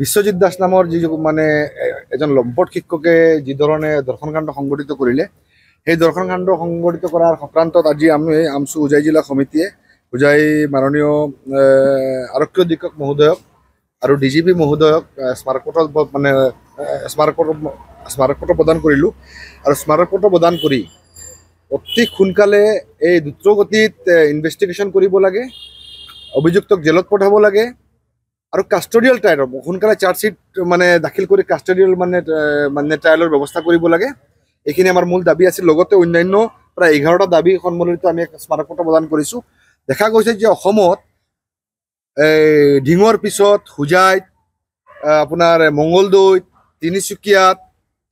বিশ্বজিৎ দাস নামৰ যি মানে এজন লম্পট শিক্ষকে যি ধৰণে দৰ্শনকাণ্ড সংগঠিত কৰিলে সেই দৰ্শনকাণ্ড সংগঠিত কৰাৰ সংক্ৰান্তত আজি আমি আমচু হোজাই জিলা সমিতিয়ে হোজাই মাননীয় আৰক্ষী অধীক্ষক মহোদয়ক আৰু ডি জি পি মহোদয়ক স্মাৰকপত্ৰ মানে স্মাৰকপত্ৰ স্মাৰকপত্ৰ প্ৰদান কৰিলোঁ। আৰু স্মাৰকপত্ৰ প্ৰদান কৰি অতি সোনকালে এই দ্ৰুতগতিত ইনভেষ্টিগেশ্যন কৰিব লাগে অভিযুক্তক জেলত পঠাব লাগে আৰু কাষ্টডিয়েল ট্ৰায়েলৰ সোনকালে চাৰ্জশ্বিট মানে দাখিল কৰি কাষ্টডিয়েল মানে মানে ট্ৰায়েলৰ ব্যৱস্থা কৰিব লাগে। এইখিনি আমাৰ মূল দাবী আছিল। লগতে অন্যান্য প্ৰায় এঘাৰটা দাবী সন্মিলিত আমি স্মাৰকপত্ৰ প্ৰদান কৰিছোঁ। দেখা গৈছে যে অসমত এই ঢিঙৰ পিছত হোজাইত আপোনাৰ মংগলদৈত তিনিচুকীয়াত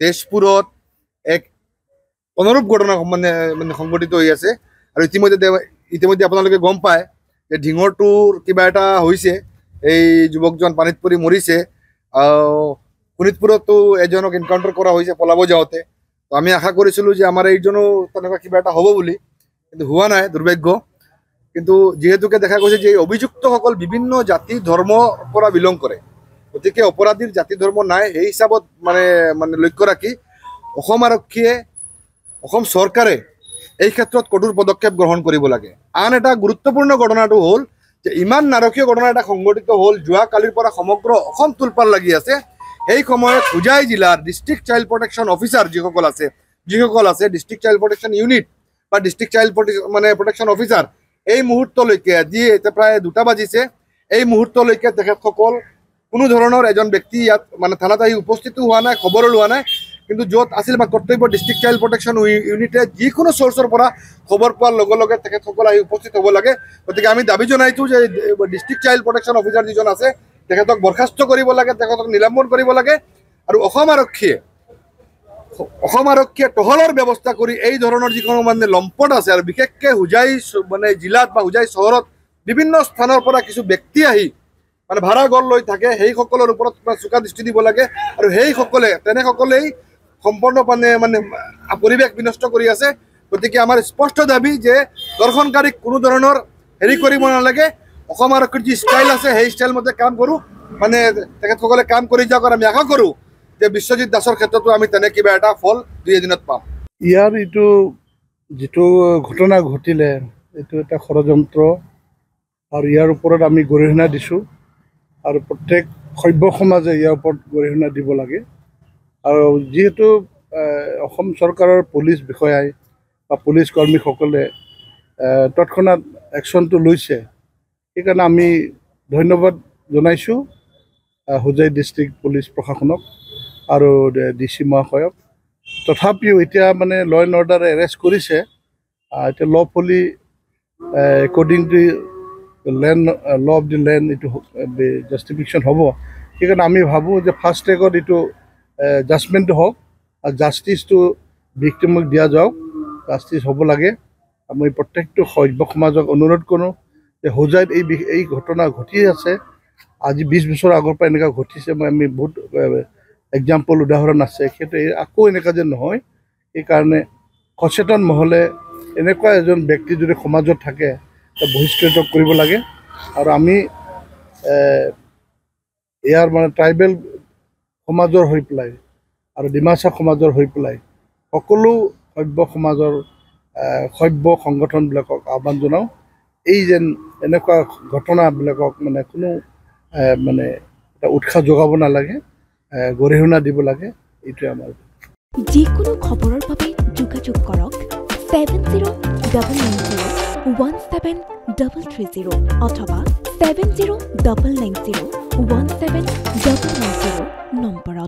তেজপুৰত এক অনুৰূপ ঘটনা মানে মানে সংঘটিত হৈ আছে। আৰু ইতিমধ্যে ইতিমধ্যে আপোনালোকে গম পায় যে ঢিঙৰটোৰ কিবা এটা হৈছে। এই যুৱকজন পানীত পৰি মৰিছে শোণিতপুৰতো এজনক এনকাউণ্টাৰ কৰা হৈছে পলাব যাওঁতে তো আমি আশা কৰিছিলোঁ যে আমাৰ এইজনো তেনেকুৱা কিবা এটা হ'ব বুলি, কিন্তু হোৱা নাই, দুৰ্ভাগ্য। কিন্তু যিহেতুকে দেখা গৈছে যে অভিযুক্তসকল বিভিন্ন জাতি ধৰ্মৰ পৰা বিলং কৰে। গতিকে অপৰাধীৰ জাতি, ধৰ্ম নাই সেই হিচাপত মানে মানে লক্ষ্য ৰাখি অসম আৰক্ষীয়ে, অসম চৰকাৰে এই ক্ষেত্ৰত কঠোৰ পদক্ষেপ গ্ৰহণ কৰিব লাগে। আন এটা গুৰুত্বপূৰ্ণ ঘটনাটো হ'ল যে ইমান নাৰকীয় ঘটনা এটা সংঘটিত হ'ল যোৱাকালিৰ পৰা সমগ্ৰ অসম তোলপাল লাগি আছে। সেই সময়ত হোজাই জিলাৰ ডিষ্ট্ৰিক্ট চাইল্ড প্ৰটেকশ্যন অফিচাৰ যিসকল আছে যিসকল আছে ডিষ্ট্ৰিক্ট চাইল্ড প্ৰটেকশ্যন ইউনিট বা ডিষ্ট্ৰিক্ট চাইল্ড মানে প্ৰটেকশ্যন অফিচাৰ এই মুহূৰ্তলৈকে আজি এতিয়া প্ৰায় দুটা বাজিছে। এই মুহূৰ্তলৈকে তেখেতসকল কোনো ধৰণৰ এজন ব্যক্তি ইয়াত মানে থানাত আহি উপস্থিতো হোৱা নাই খবৰো লোৱা নাই। কিন্তু য'ত আছিল বা কৰ্তব্য ডিষ্ট্ৰিক্ট চাইল্ড প্ৰটেকশ্যন ইউনিটে যিকোনো চ'ৰ্চৰ পৰা খবৰ পোৱাৰ লগে লগে তেখেতসকল আহি উপস্থিত হ'ব লাগে। গতিকে আমি দাবী জনাইছোঁ যে ডিষ্ট্ৰিক্ট চাইল্ড প্ৰটেকশ্যন অফিচাৰ যিজন আছে তেখেতক বৰ্খাস্ত কৰিব লাগে তেখেতক নিলম্বন কৰিব লাগে আৰু অসম আৰক্ষীয়ে অসম আৰক্ষীয়ে টহলৰ ব্যৱস্থা কৰি এই ধৰণৰ যিকোনো মানে লম্পট আছে আৰু বিশেষকৈ হোজাই মানে জিলাত বা হোজাই চহৰত বিভিন্ন স্থানৰ পৰা কিছু ব্যক্তি আহি মানে ভাড়া ঘৰ লৈ থাকে সেইসকলৰ ওপৰত চোকা দৃষ্টি দিব লাগে আৰু সেইসকলে তেনেসকলেই সম্পূৰ্ণ মানে মানে পৰিৱেশ বিনষ্ট কৰি আছে। গতিকে আমাৰ স্পষ্ট দাবী যে দৰ্শনকাৰীক কোনো ধৰণৰ হেৰি কৰিব নালাগে। অসম আৰক্ষীৰ যি ষ্টাইল আছে সেই ষ্টাইল মতে কাম কৰোঁ। মানে তেখেতসকলে কাম কৰি যাওক আৰু আমি আশা কৰোঁ যে বিশ্বজিৎ দাসৰ ক্ষেত্ৰতো আমি তেনে কিবা এটা ফল দুই এদিনত পাম। ইয়াৰ এইটো যিটো ঘটনা ঘটিলে এইটো এটা ষড়যন্ত্ৰ আৰু ইয়াৰ ওপৰত আমি গৰিহণা দিছোঁ। আৰু প্ৰত্যেক সভ্য সমাজে ইয়াৰ ওপৰত গৰিহণা দিব লাগে। আৰু যিহেতু অসম চৰকাৰৰ পুলিচ বিষয়াই বা পুলিচ কৰ্মীসকলে তৎক্ষণাত একশ্যনটো লৈছে। সেইকাৰণে আমি ধন্যবাদ জনাইছোঁ হোজাই ডিষ্ট্ৰিক্ট পুলিচ প্ৰশাসনক আৰু ডি চি মহাশয়ক। তথাপিও এতিয়া মানে ল এণ্ড অৰ্ডাৰে এৰেষ্ট কৰিছে। এতিয়া lawfully according to land law of the land এইটো জাষ্টিফিকেশ্যন হ'ব। সেইকাৰণে আমি ভাবোঁ যে ফাৰ্ষ্ট ট্ৰেকত এইটো জাজমেণ্টটো হওক আৰু জাষ্টিচটো ভিক্টিমক দিয়া যাওক জাষ্টিচ হ'ব লাগে। আমি প্ৰত্যেকটো সভ্য সমাজক অনুৰোধ কৰোঁ যে হোজাইত এই এই ঘটনা ঘটি আছে। আজি বিছ বছৰ আগৰ পৰা এনেকুৱা ঘটিছে মই আমি বহুত এক্সাম্পল উদাহৰণ আছে। সেইটো আকৌ এনেকুৱা যে নহয়। সেইকাৰণে সচেতন মহলে এনেকুৱা এজন ব্যক্তি যদি সমাজত থাকে বহিষ্কৃত কৰিব লাগে। আৰু আমি ইয়াৰ মানে ট্ৰাইবেল সমাজৰ হৈ পেলাই আৰু ডিমাচা সমাজৰ হৈ পেলাই সকলো সভ্য সমাজৰ সভ্য সংগঠনবিলাকক আহ্বান জনাওঁ। এই যেন এনেকুৱা ঘটনাবিলাকক মানে কোনো মানে এটা উৎসাহ যোগাব নালাগে গৰিহণা দিব লাগে এইটোৱে আমাৰ যিকোনো খবৰৰ বাবে যোগাযোগ কৰক seven zero' double nine zero' one seven double three zero' অথবা seven zero' double nine zero' one seven double nine zero' নম্বৰত